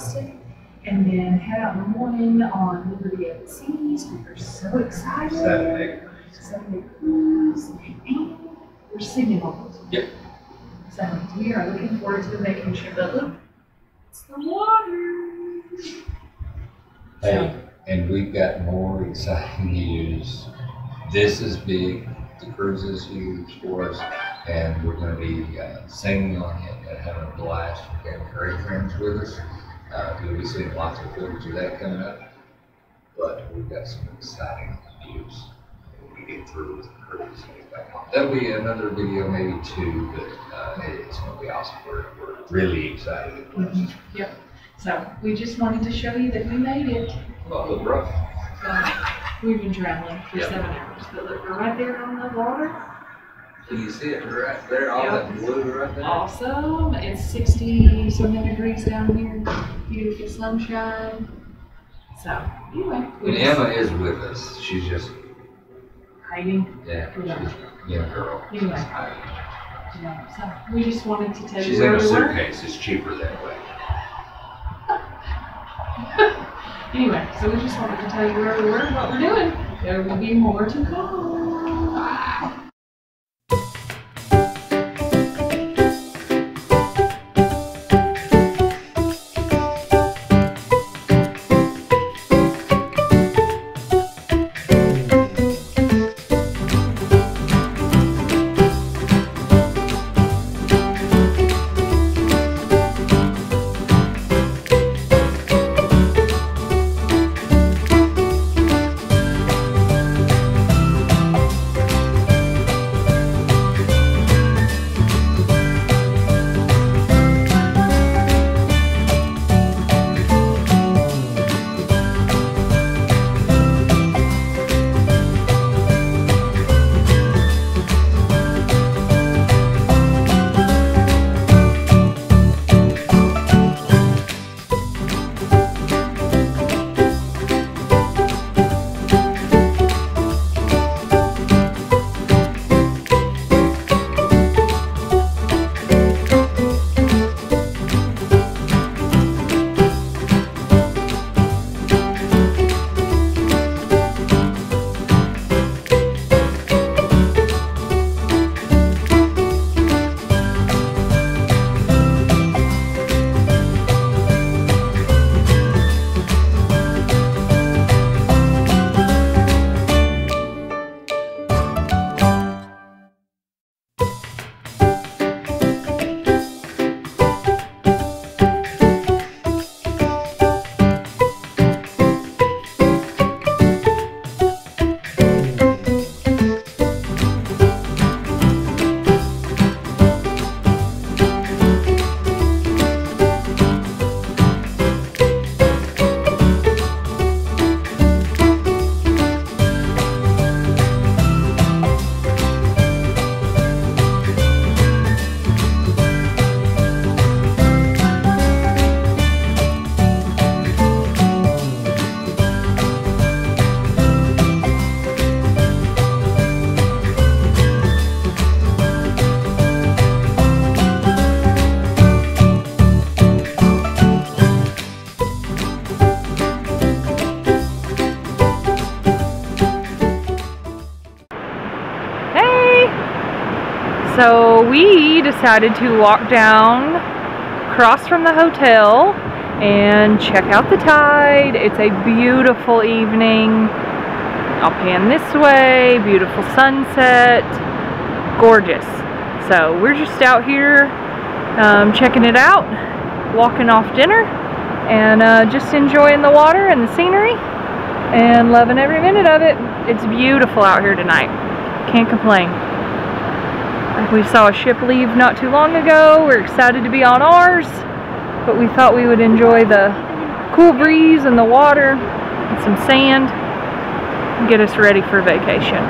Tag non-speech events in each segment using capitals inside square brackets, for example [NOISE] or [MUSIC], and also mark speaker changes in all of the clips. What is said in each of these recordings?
Speaker 1: night and then head out in the morning on Liberty of the Seas. We are so excited.
Speaker 2: Saturday.
Speaker 1: Saturday cruise. And we're singing all the
Speaker 2: Yep.
Speaker 1: So we are looking forward to making sure that look, it's the water.
Speaker 2: Hey, and we've got more exciting news. This is big. The cruise is huge for us, and we're going to be uh, singing on it and having a blast. We've got great friends with us. Uh, you'll be seeing lots of footage of that coming up. But we've got some exciting news when we get through with the cruise and get back on. There'll be another video, maybe two, but uh, it's going to be awesome. We're, we're really excited.
Speaker 1: Yep. So we just wanted to show you that we made it.
Speaker 2: Well, look rough.
Speaker 1: Uh, We've been traveling for
Speaker 2: Yep.
Speaker 1: seven hours, but look, we're right there on the water.
Speaker 2: Can you see it right there? All that blue right there?
Speaker 1: Awesome. It's 60 something degrees down here. Beautiful sunshine. So, anyway.
Speaker 2: And
Speaker 1: just-
Speaker 2: Emma is with us. She's just,
Speaker 1: Hiding.
Speaker 2: yeah, she's, you know, girl.
Speaker 1: Anyway. Yeah, so we just wanted to tell you
Speaker 2: She's in a suitcase. It's cheaper that way. [LAUGHS]
Speaker 1: Anyway, so we just wanted to tell you where we were and what we're doing. There will be more to come.
Speaker 3: So we decided to walk down across from the hotel and check out the tide. It's a beautiful evening. I'll pan this way, beautiful sunset, gorgeous. So we're just out here um, checking it out, walking off dinner, and uh, just enjoying the water and the scenery and loving every minute of it. It's beautiful out here tonight. Can't complain. We saw a ship leave not too long ago. We're excited to be on ours, but we thought we would enjoy the cool breeze and the water and some sand and get us ready for vacation.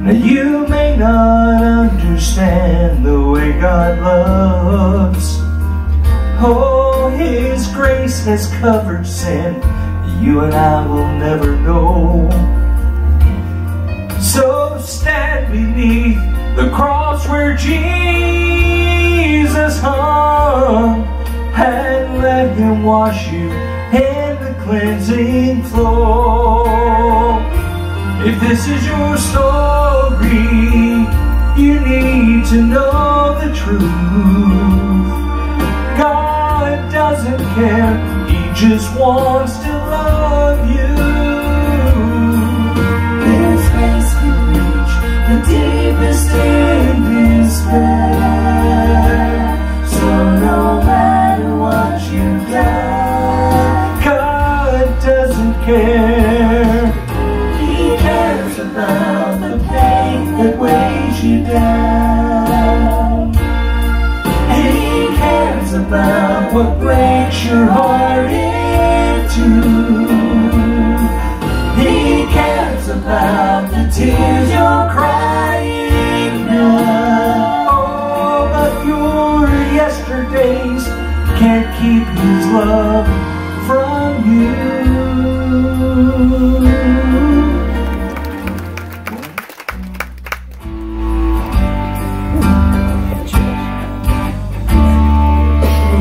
Speaker 4: Now you may not understand the way God loves. Oh, His grace has covered sin you and I will never know. So stand beneath the cross where Jesus hung and let Him wash you cleansing flow. If this is your story, you need to know the truth. God doesn't care, He just wants to love. can't keep his love from you.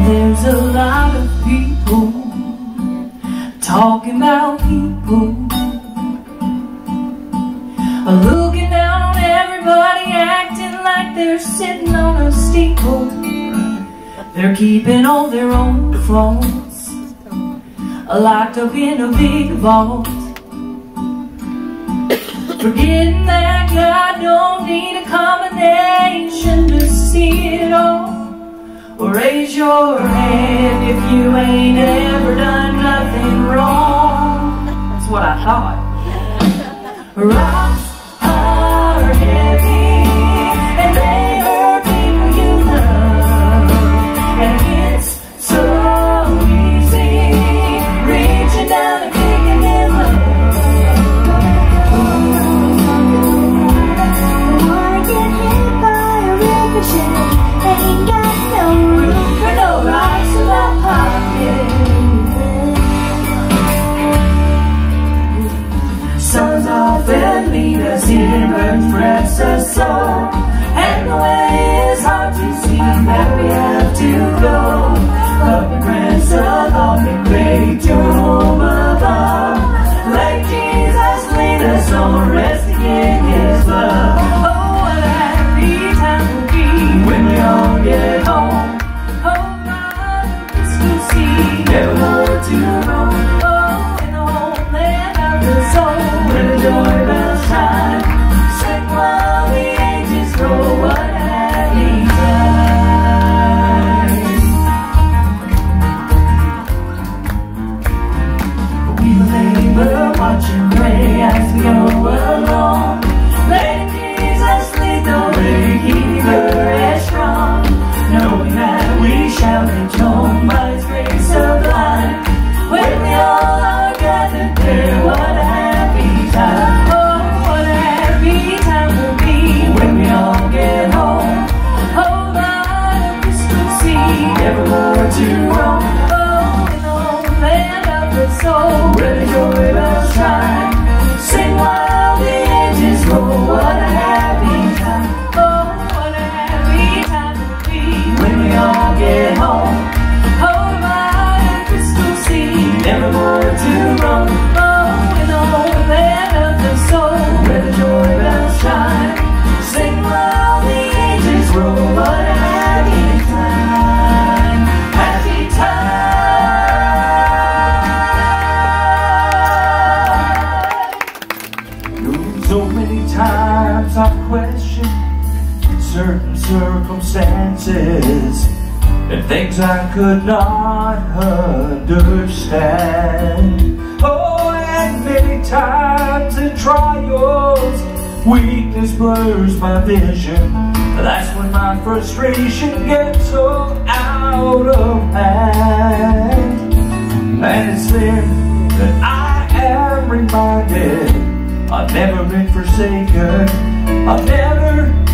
Speaker 5: There's a lot of people talking about people looking down everybody acting like they're sitting on a steeple they're keeping all their own clothes Locked up in a big vault Forgetting that God don't need a combination to see it all. Well, raise your hand if you ain't ever done nothing wrong. That's what I thought. Right. things I could not understand. Oh, and many times in trials, weakness blurs my vision. That's when my frustration gets so out of hand. And it's then that I am reminded I've never been forsaken. I've never